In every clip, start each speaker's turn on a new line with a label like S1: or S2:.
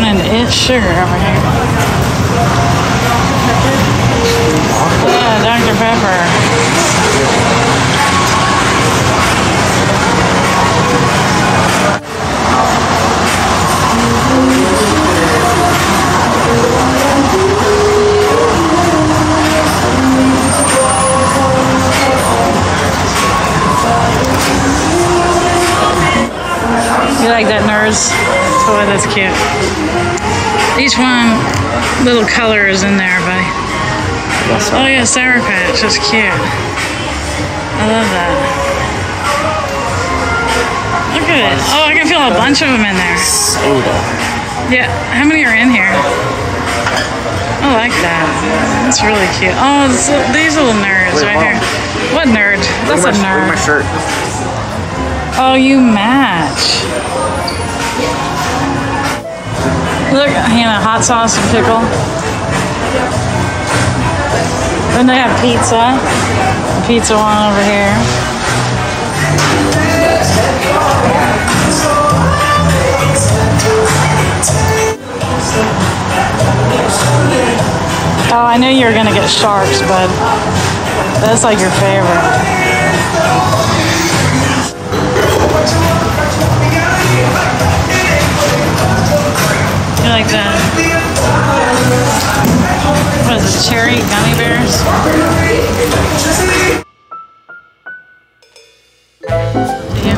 S1: Going into it sugar over here. Yeah, Dr. Pepper. You like that Nerds toy? Oh, that's cute. Each one, little color is in there, buddy. Oh yeah, Sour Patch. That's cute. I love that. Look at it. Oh, I can feel a bunch of them in there.
S2: Soda.
S1: Yeah, how many are in here? I like that. That's really cute. Oh, these little nerds right here. What nerd? That's a
S2: nerd. my- look at my shirt.
S1: Oh, you match. Look, Hannah, hot sauce and pickle. Then they have pizza. Pizza one over here. Oh, I knew you were gonna get sharks, but that's like your favorite. Cherry gummy bears? You?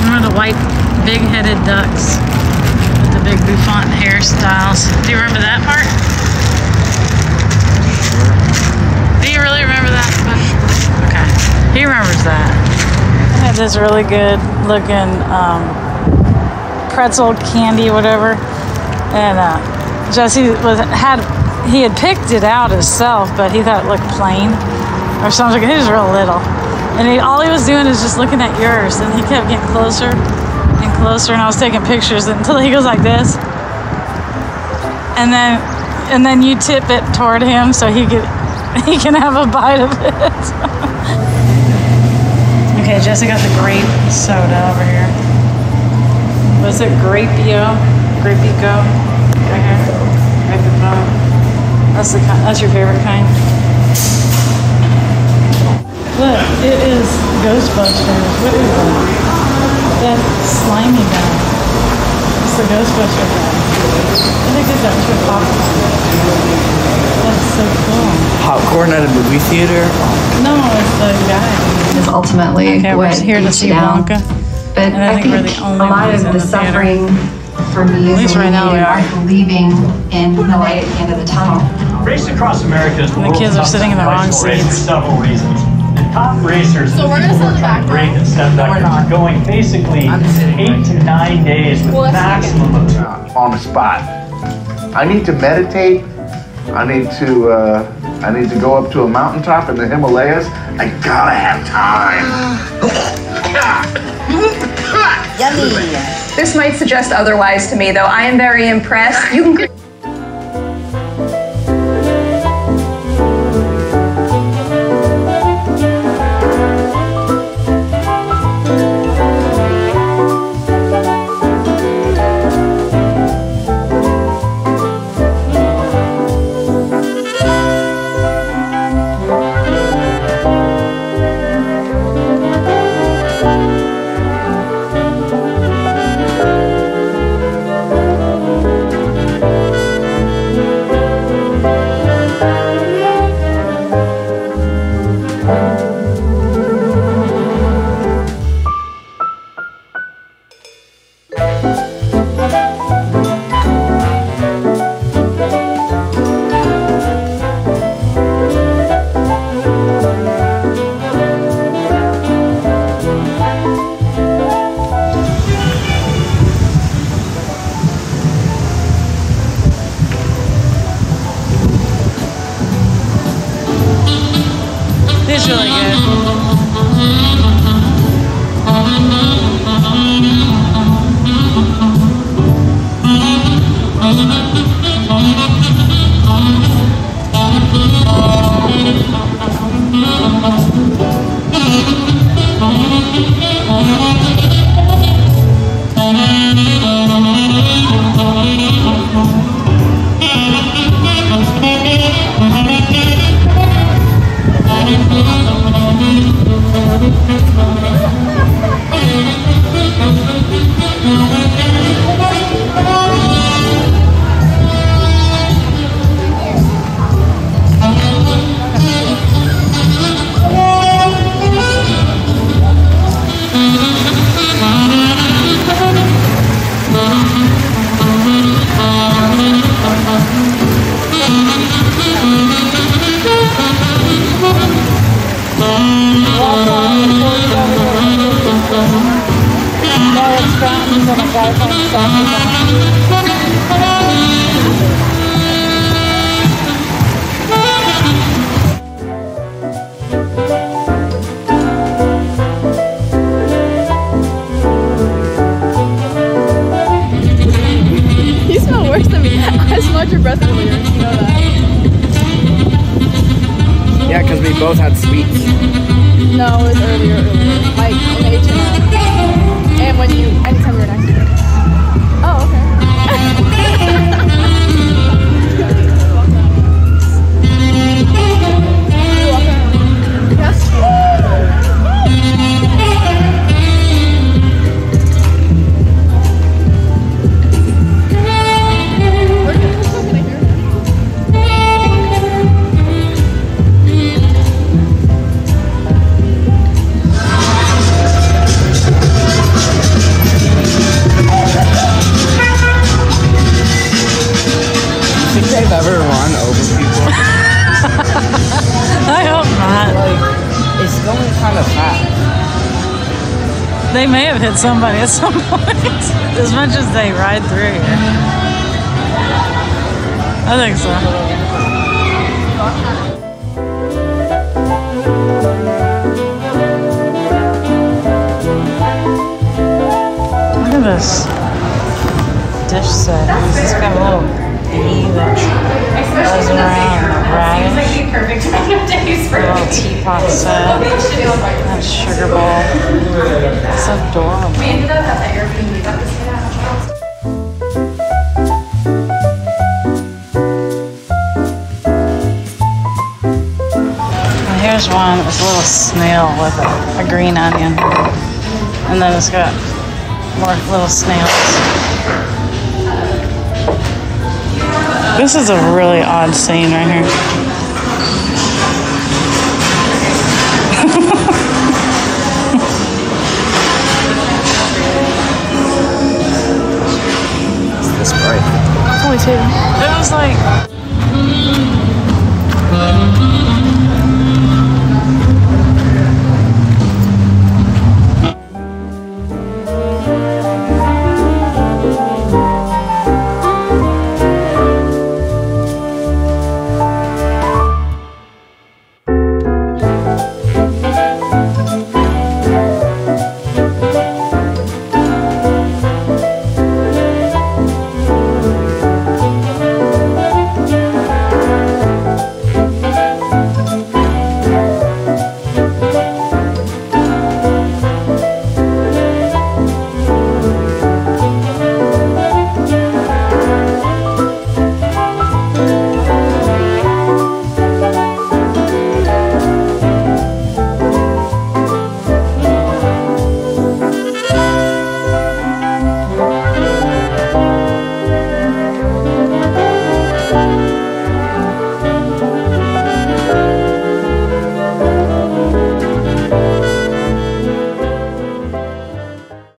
S1: Remember the white, big-headed ducks with the big bouffant hairstyles? Do you remember that part? Do you really remember that? Okay, he remembers that. I had this really good looking. Um, pretzel candy, whatever. And uh, Jesse was had he had picked it out himself, but he thought it looked plain or something. He was real little, and he, all he was doing is just looking at yours, and he kept getting closer and closer. And I was taking pictures until he goes like this, and then and then you tip it toward him so he could he can have a bite of it. okay, Jesse got the grape soda over here. Was it Grapio? Grapico? Right here. Grapico. That's the kind, that's your favorite kind. Look, it is Ghostbusters. What is that? That slimy guy. It's the Ghostbuster guy. I think it's that two pockets. That's so cool.
S2: Popcorn at a movie theater.
S1: No, it's the guy.
S3: is ultimately
S1: Okay, we're
S3: what
S1: here to
S3: beats
S1: see
S3: down.
S1: Blanca.
S3: But
S1: And I
S3: I
S1: think we're
S3: think
S1: the
S3: a lot of
S1: in
S3: the
S1: suffering. theater.
S3: Suffering for me
S1: At
S3: is
S1: least right now we
S3: alleviated
S1: are.
S3: believing in the light at the end of the tunnel.
S4: Race across America is the,
S1: And the
S4: world's
S1: kids are sitting in the wrong
S4: bicycle race
S1: seats.
S4: for several reasons. The top racers,
S5: So
S4: the
S5: we're
S4: people
S5: gonna
S4: who are
S5: sit
S4: trying to
S5: back
S4: break and step back, are going basically eight to nine days with
S5: Well,
S4: maximum of two.
S6: on the spot. I need to meditate. I need to uh, I need to go up to a mountaintop in the Himalayas. I gotta have time.
S7: This might suggest otherwise to me, though. I am very impressed. You can.
S5: Now it's fountains and
S2: a guy from the
S1: They may have hit somebody at some point, as much as they ride through here. I think so. Look at this dish set. It's got a little bee that goes around the radish.
S7: perfect amount of days for
S1: A little teapot set. A sugar bowl. Adorable.
S7: ended up at the Airbnb. That was good.
S1: And here's one. It's a little snail with a, a green onion. And then it's got more little snails. This is a really odd scene right here.
S5: 42.
S1: It was like... Mm.